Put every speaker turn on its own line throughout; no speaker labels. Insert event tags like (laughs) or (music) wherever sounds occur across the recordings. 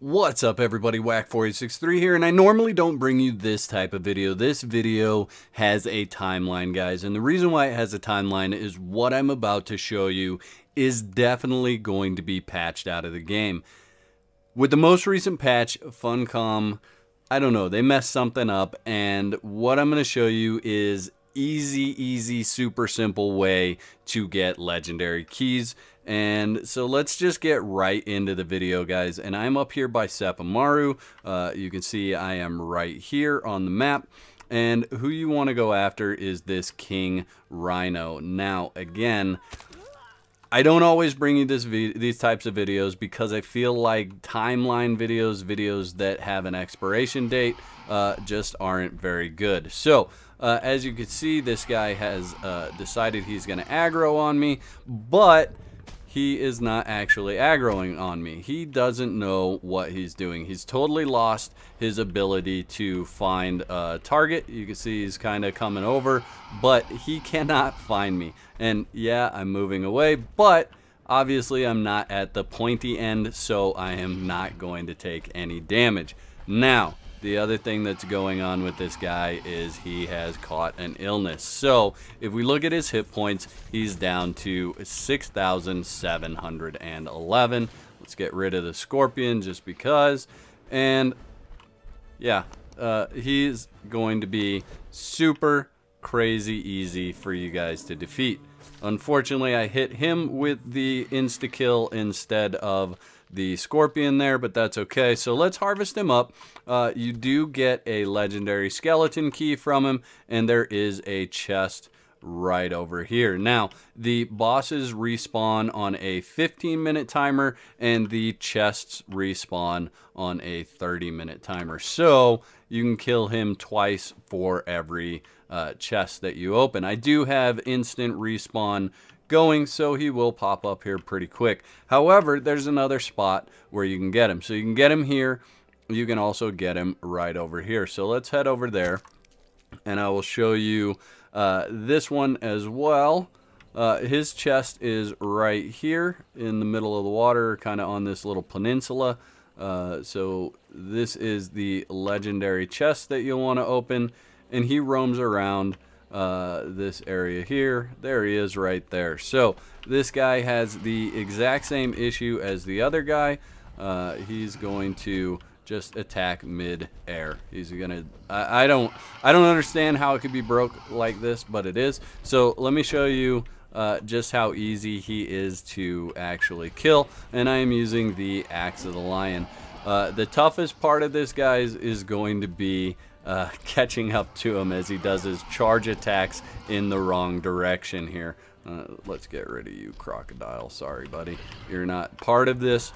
What's up everybody, Wak4863 here, and I normally don't bring you this type of video. This video has a timeline, guys, and the reason why it has a timeline is what I'm about to show you is definitely going to be patched out of the game. With the most recent patch, Funcom, I don't know, they messed something up, and what I'm going to show you is easy, easy, super simple way to get legendary keys. And so let's just get right into the video, guys. And I'm up here by Sepermeru. Uh, you can see I am right here on the map. And who you want to go after is this King Rhino. Now, again, I don't always bring you this these types of videos because I feel like timeline videos, videos that have an expiration date, uh, just aren't very good. So, uh, as you can see, this guy has uh, decided he's going to aggro on me, but he is not actually aggroing on me. He doesn't know what he's doing. He's totally lost his ability to find a target. You can see he's kind of coming over, but he cannot find me. And yeah, I'm moving away, but obviously I'm not at the pointy end, so I am not going to take any damage. Now, the other thing that's going on with this guy is he has caught an illness. So if we look at his hit points, he's down to 6,711. Let's get rid of the scorpion just because. And yeah, uh, he's going to be super crazy easy for you guys to defeat. Unfortunately, I hit him with the insta-kill instead of the scorpion there, but that's okay. So let's harvest him up. Uh, you do get a legendary skeleton key from him, and there is a chest right over here. Now, the bosses respawn on a 15 minute timer and the chests respawn on a 30 minute timer. So you can kill him twice for every uh, chest that you open. I do have instant respawn going, so he will pop up here pretty quick. However, there's another spot where you can get him. So you can get him here. You can also get him right over here. So let's head over there, and I will show you uh, this one as well. Uh, his chest is right here in the middle of the water, kind of on this little peninsula. Uh, so this is the legendary chest that you'll want to open, and he roams around uh, this area here. There he is right there. So this guy has the exact same issue as the other guy. Uh, he's going to just attack mid-air. He's gonna. I, I, don't. I don't understand how it could be broke like this, but it is. So let me show you. Uh, just how easy he is to actually kill and I am using the Axe of the Lion. Uh, the toughest part of this guys is going to be uh, (laughs) catching up to him as he does his charge attacks in the wrong direction here. Uh, let's get rid of you, Crocodile. Sorry, buddy. You're not part of this.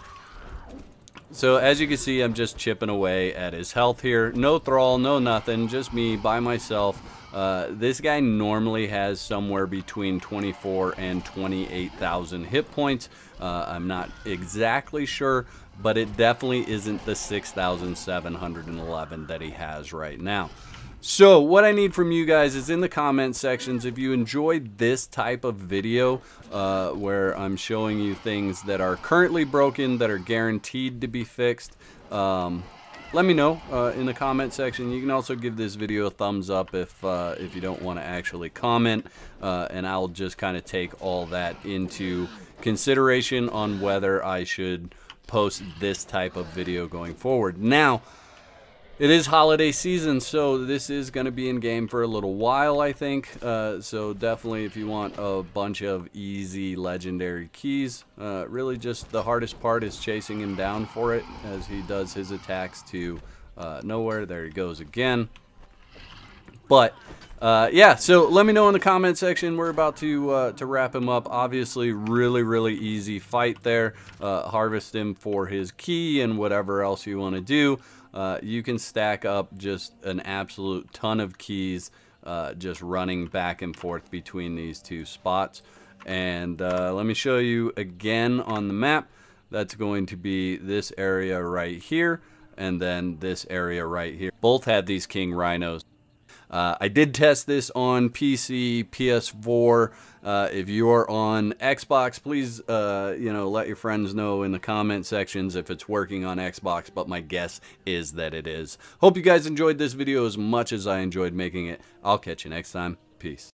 So as you can see, I'm just chipping away at his health here. No thrall, no nothing, just me by myself. Uh, this guy normally has somewhere between 24 and 28,000 hit points. Uh, I'm not exactly sure, but it definitely isn't the 6,711 that he has right now. So what I need from you guys is in the comment sections, if you enjoyed this type of video uh, where I'm showing you things that are currently broken, that are guaranteed to be fixed, um, let me know uh, in the comment section. You can also give this video a thumbs up if, uh, if you don't want to actually comment, uh, and I'll just kind of take all that into consideration on whether I should post this type of video going forward. Now, it is holiday season, so this is going to be in game for a little while, I think. Uh, so definitely, if you want a bunch of easy legendary keys, uh, really just the hardest part is chasing him down for it as he does his attacks to uh, nowhere. There he goes again. But uh, yeah, so let me know in the comment section. We're about to uh, to wrap him up. Obviously, really, really easy fight there. Uh, harvest him for his key and whatever else you want to do. Uh, you can stack up just an absolute ton of keys uh, just running back and forth between these two spots. And uh, let me show you again on the map. That's going to be this area right here and then this area right here. Both had these king rhinos. Uh, I did test this on PC, PS4. Uh, if you're on Xbox, please, uh, you know, let your friends know in the comment sections if it's working on Xbox, but my guess is that it is. Hope you guys enjoyed this video as much as I enjoyed making it. I'll catch you next time. Peace.